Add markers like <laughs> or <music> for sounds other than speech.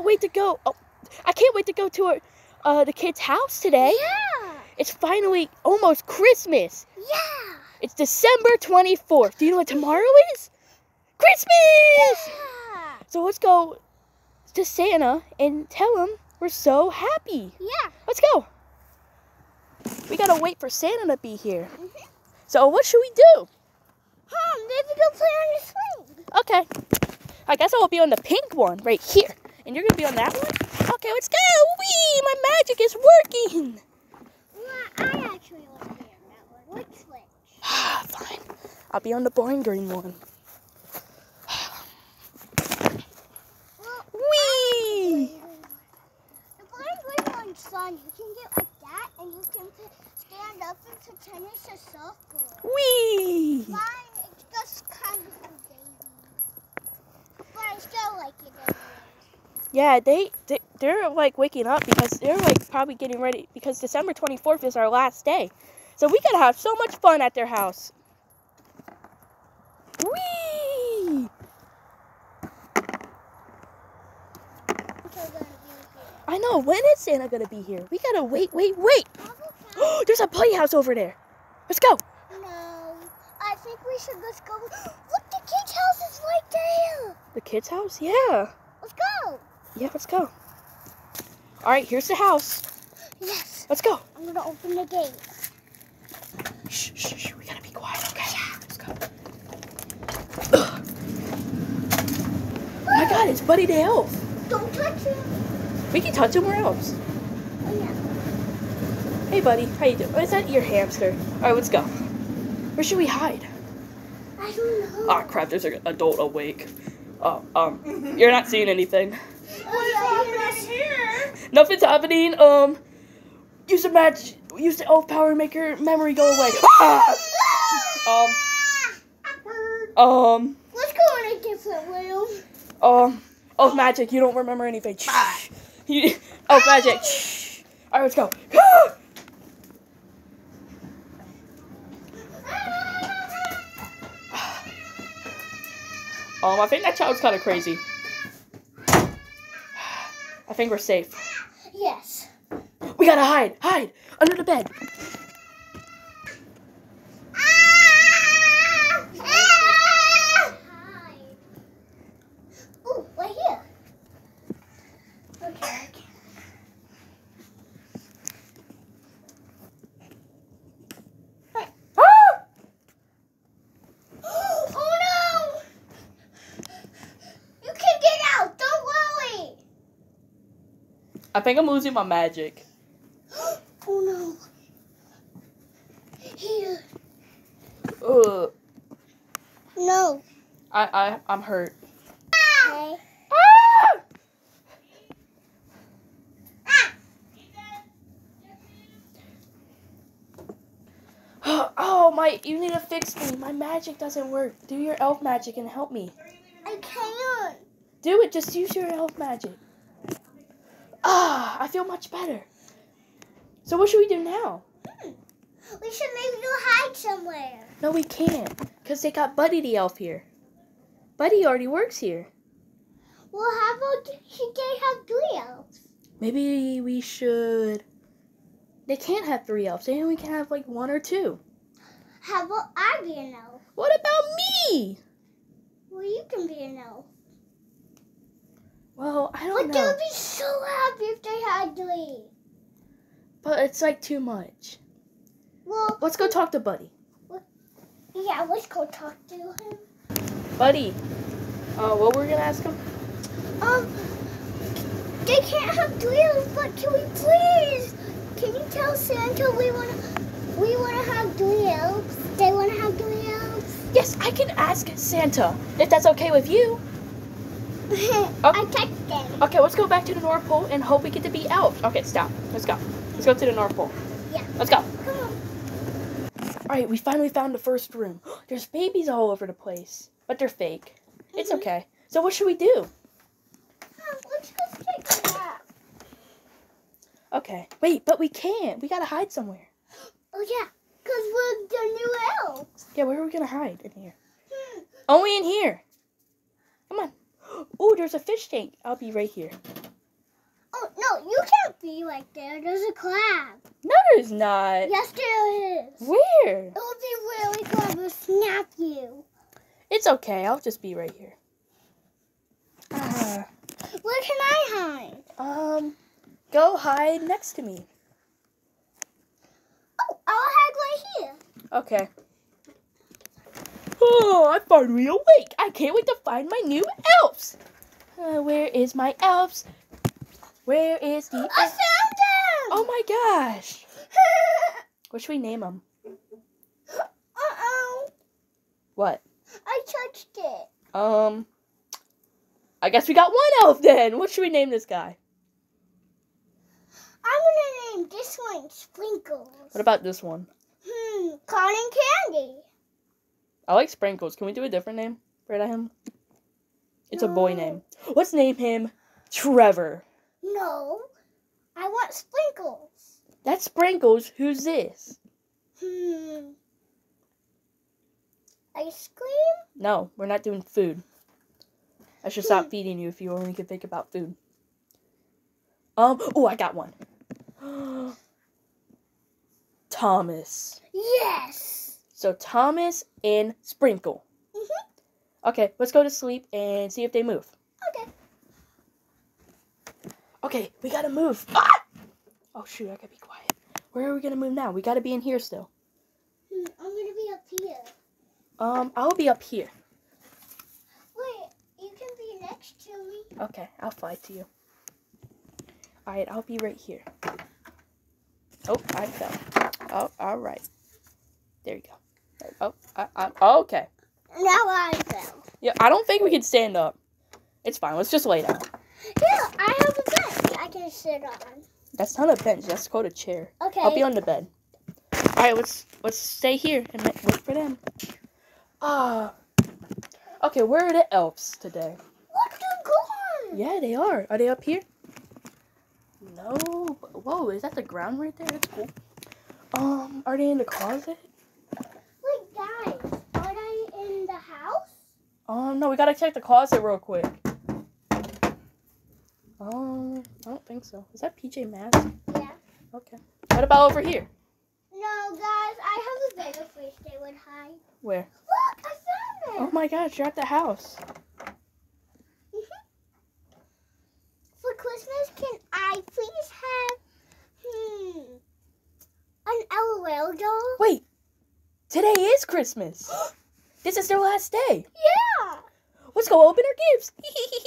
can't wait to go. Oh, I can't wait to go to our, uh, the kid's house today. Yeah. It's finally almost Christmas. Yeah. It's December 24th. Do you know what tomorrow is? Christmas! Yeah. So let's go to Santa and tell him we're so happy. Yeah. Let's go. We gotta wait for Santa to be here. Mhm. So what should we do? Huh, maybe go play on your swing. Okay. I guess I will be on the pink one right here. And you're gonna be on that one? Okay, let's go. Wee! My magic is working. Well, I actually want to be on that one. Which switch? Ah, <sighs> fine. I'll be on the boring green one. Well, Wee! the blind green one's fun. You can get like that, and you can stand up and pretend it's a softball. Wee! Mine, it's just kind of for babies. But I still like it anyways. Yeah, they, they they're like waking up because they're like probably getting ready because December 24th is our last day. So we gotta have so much fun at their house. Wee! So gonna be I know. When is Santa gonna be here? We gotta wait, wait, wait. here. <gasps> There's a playhouse over there. Let's go. No, I think we should just go. <gasps> Look, the kid's house is right there. The kids' house? Yeah. Yeah, let's go. All right, here's the house. Yes, Let's go. I'm gonna open the gate. Shh, shh, shh. We gotta be quiet, okay? Let's go. oh my God, it's Buddy the Elf. Don't touch him. We can touch him where else? Oh yeah. Hey, buddy. How you doing? Oh, is that your hamster? All right, let's go. Where should we hide? I don't know. Ah, crap. There's an adult awake. Oh, um, you're not seeing anything. What's here? Nothing's happening. Um, use the match. Use the elf power. Make your memory go away. <laughs> Ah! Um, um, Let's go in a different room. um. Elf magic. You don't remember anything. Shh. You, elf magic. Shh. All right, let's go. Ah! Um, I think that child's kind of crazy. I think we're safe. Yes. We gotta hide. Hide under the bed. Ah! Ah! Ooh, right here. Okay. Ah! oh no! You can get out. Don't worry. I think I'm losing my magic. <gasps> oh no. Here. Ugh. No. I I I'm hurt. Okay. Ah! <gasps> Oh my! You need to fix me. My magic doesn't work. Do your elf magic and help me. I can't. Do it. Just use your elf magic. Ah! I feel much better. So what should we do now? Hmm. We should maybe go hide somewhere. No, we can't, cause they got Buddy the elf here. Buddy already works here. Well, how about should they have three elves? Maybe we should. They can't have three elves. They only can have like one or two. How about I be an elf? What about me? Well, you can be an elf. Well, I don't they know. would be so happy if they had three. But it's like too much. Well, Let's go talk to Buddy. yeah, let's go talk to him. Buddy. Uh, what were we gonna ask him? Um, they can't have three but can we please? Can you tell Santa we wanna we wanna have elves? They wanna have elves. Yes, I can ask Santa if that's okay with you. <laughs> I text them. Okay, let's go back to the North Pole and hope we get to be elves. Okay, stop. Let's go. Let's go to the North Pole. Yeah. Let's go. Come on. All right, we finally found the first room. <gasps> There's babies all over the place, but they're fake. It's Mhm. okay. So what should we do? Let's go nap. Okay. Wait, but we can't. We gotta hide somewhere. <gasps> Oh yeah, cause we're the new elves. Yeah, where are we gonna hide in here? Hmm. Only in here. Come on. Oh, there's a fish tank. I'll be right here. Oh, no, you can't be right there. There's a crab. No, there's not. Yes, there is. Where? It will be really good to snap you. It's okay. I'll just be right here. Uh, <sighs> Where can I hide? um, go hide next to me. Oh, I'll hide right here. Okay. Oh, I'm finally awake. I can't wait to find my new elves. Uh, where is my elves? Where is the? I found them. Oh my gosh! <laughs> What should we name them? uh oh. What? I touched it. Um, I guess we got one elf then. What should we name this guy? I'm gonna name this one Sprinkles. What about this one? Hmm, cotton candy. I like Sprinkles. Can we do a different name for him? It's a boy name. Let's name him Trevor. No, I want sprinkles. That's Sprinkles. Who's this? Hmm. Ice cream? No, we're not doing food. I should stop feeding you if you only can think about food. Um, oh, I got one. <gasps> Thomas. Yes. So Thomas and Sprinkle. Okay, let's go to sleep and see if they move. Okay. Okay, we gotta move. Ah! Oh shoot, I gotta be quiet. Where are we gonna move now? We gotta be in here still. Hmm, I'm gonna be up here. Um, I'll be up here. Wait, you can be next to me. Okay, I'll fly to you. Alright, I'll be right here. Oh, I fell. Oh, alright. There you go. Oh, I, I, okay. Now I fell. Yeah, I don't think we can stand up. It's fine. Let's just lay down. Yeah, I have a bench I can sit on. That's not a bench. That's called a chair. Okay. I'll be on the bed. All right, let's let's stay here and wait for them. Ah. okay, where are the elves today? Look, they're gone. Yeah, they are. Are they up here? No. Whoa, is that the ground right there? That's cool. Um, are they in the closet? Wait, guys, are they in the house? Um, no, we gotta check the closet real quick. Um, I don't think so. Is that PJ Masks? Yeah. Okay. What about over here? No, guys, I have a better place they would hide. Where? Look, I found it! Oh my gosh, you're at the house. Mhm. For Christmas, can I please have hmm an LOL doll? Wait, today is Christmas. <gasps> this is their last day. Yeah. Let's go open our gifts. <laughs>